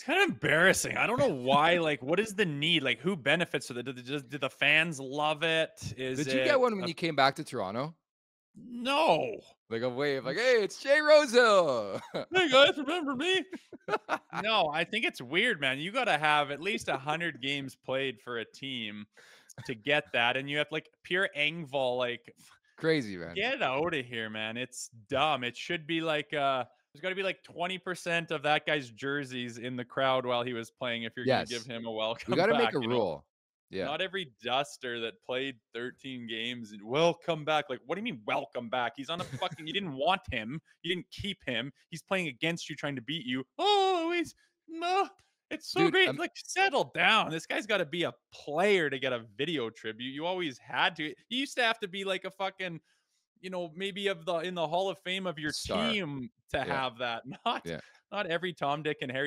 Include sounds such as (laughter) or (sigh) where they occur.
It's kind of embarrassing. I don't know why. Like, what is the need? Like, who benefits from it? Did the, did the fans love it? Is Did it you get one when a- you came back to Toronto? no? Like a wave, like, "Hey, it's Jay Rosehill." Hey guys, remember me? (laughs) no, I think it's weird, man. You got to have at least hundred games played for a team to get that, and you have like Pierre Engvall, like Crazy, man. get out of here, man. It's dumb. It should be like uh there's got to be like 20% of that guy's jerseys in the crowd while he was playing if you're going to give him a welcome We gotta make a you know? rule. Yeah. Not every duster that played 13 games and welcome back. Like, what do you mean welcome back? He's on a (laughs) fucking you didn't want him. You didn't keep him. He's playing against you trying to beat you. Oh, he's no. It's so Dude, great. um like, settle down. This guy's got to be a player to get a video tribute. You always had to. You used to have to be like a fucking, you know, maybe of the in the Hall of Fame of your Star. team to Yeah. have that. (laughs) Not Yeah. not every Tom, Dick, and Harry